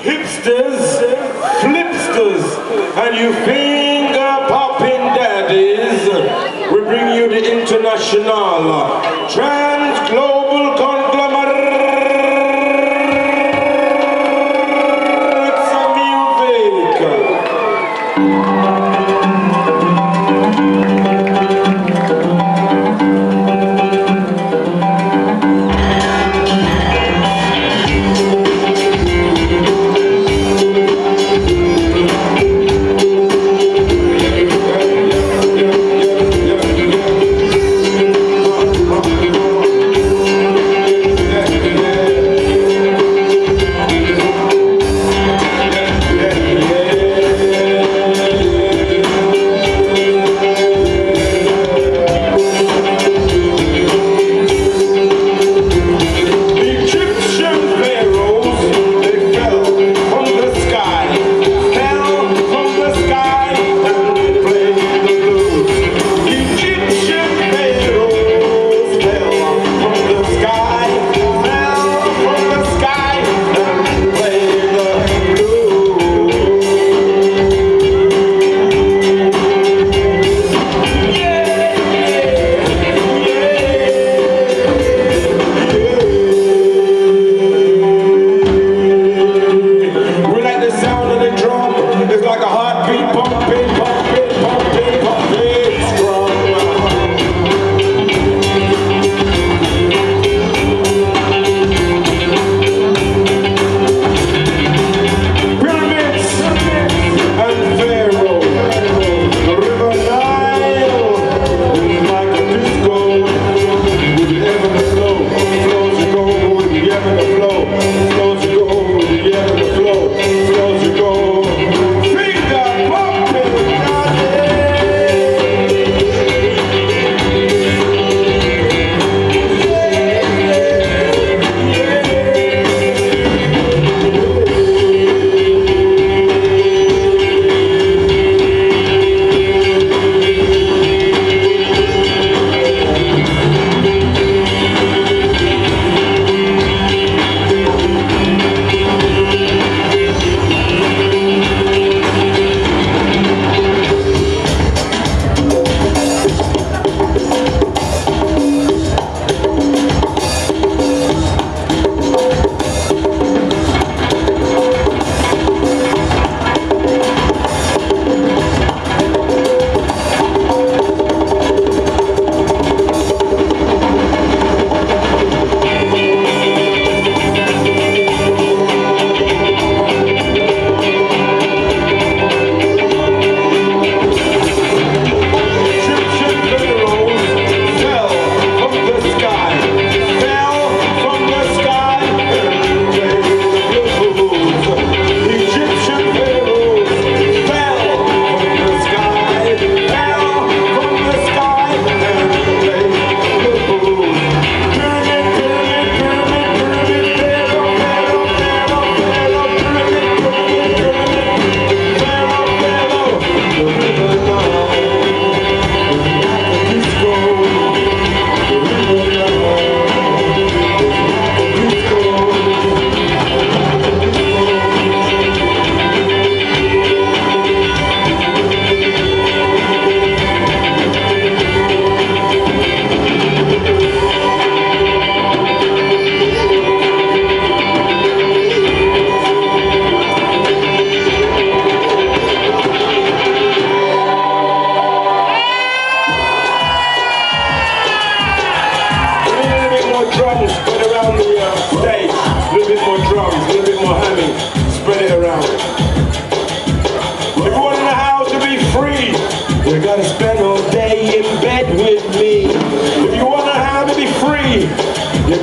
hipsters, flipsters, and you finger-popping daddies, we bring you the international trans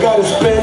got his.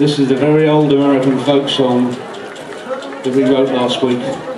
This is the very old American folk song that we wrote last week.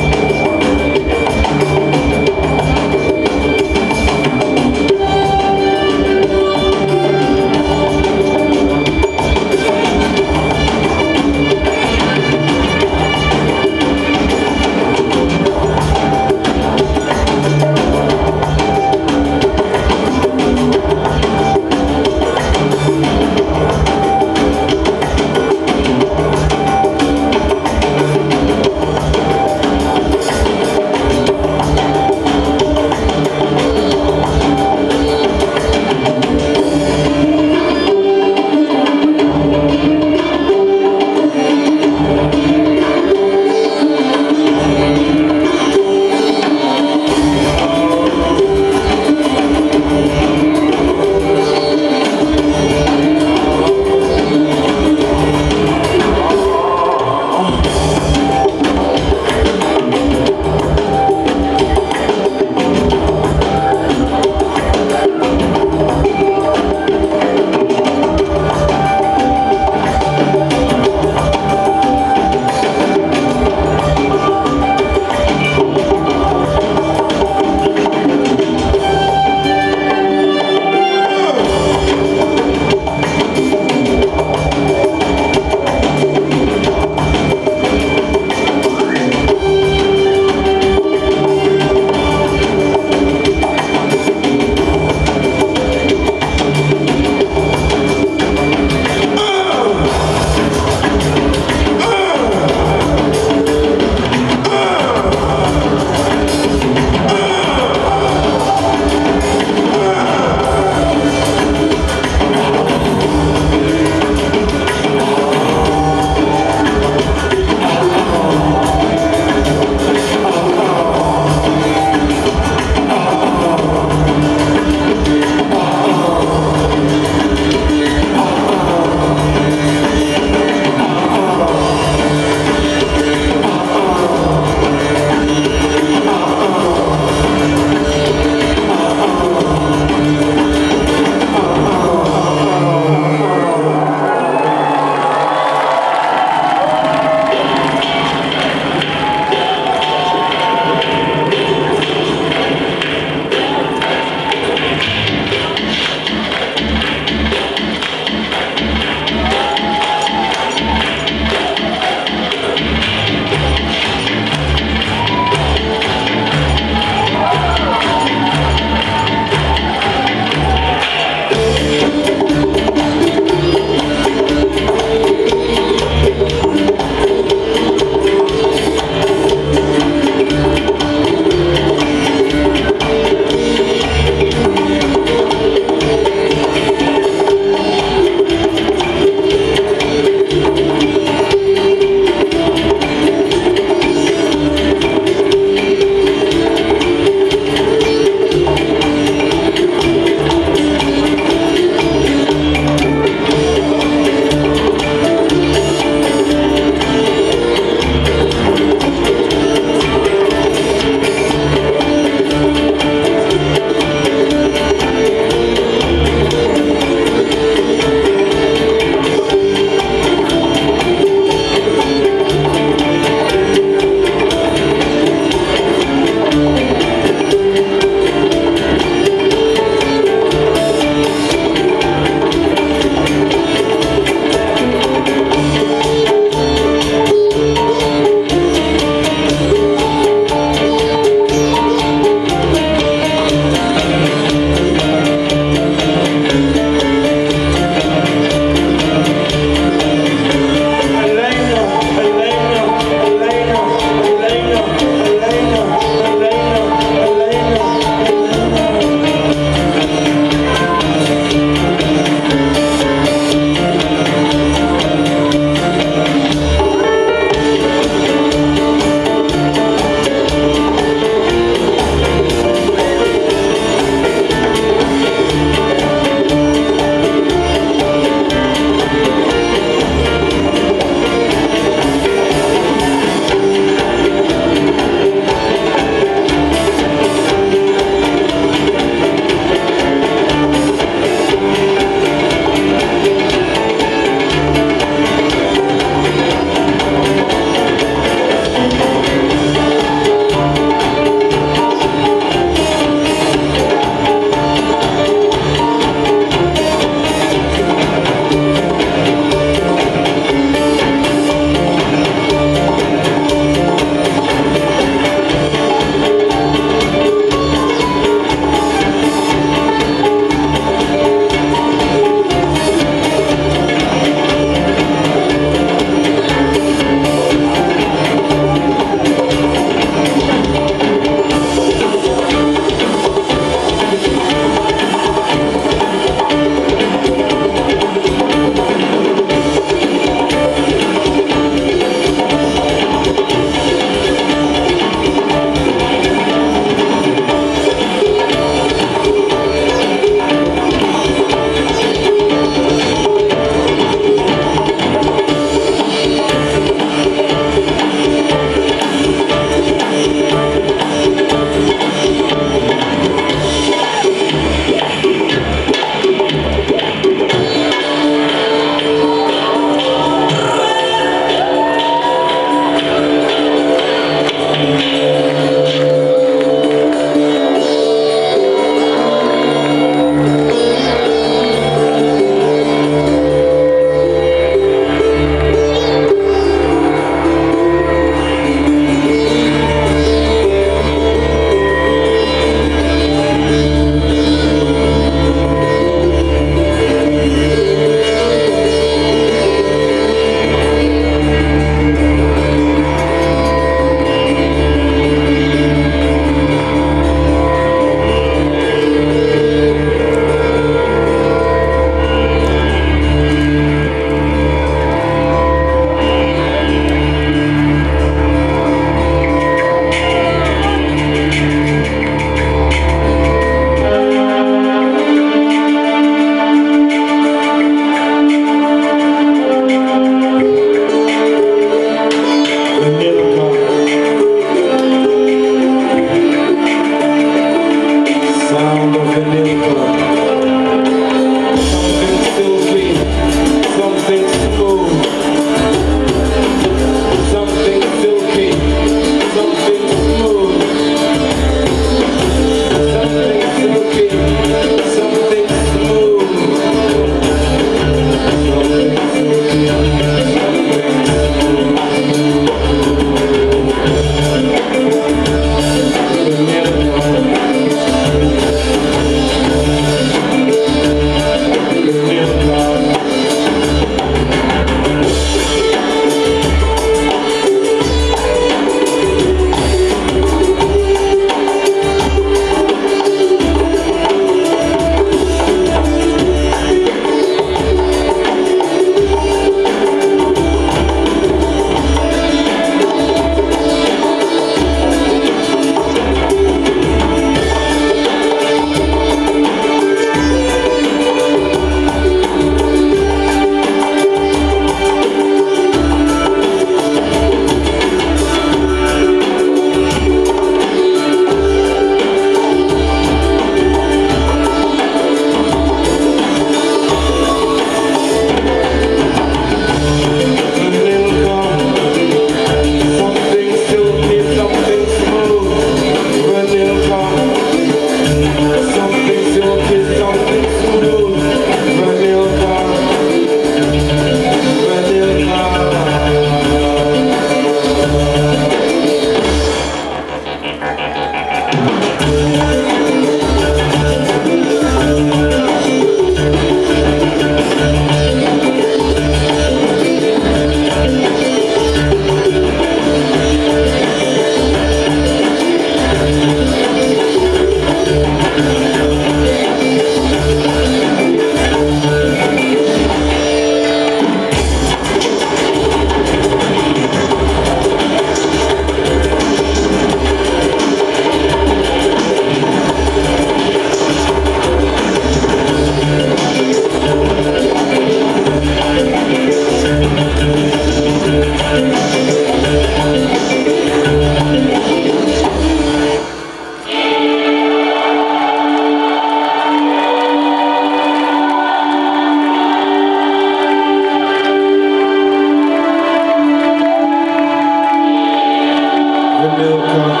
meu.